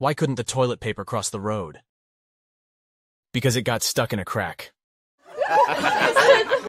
Why couldn't the toilet paper cross the road? Because it got stuck in a crack.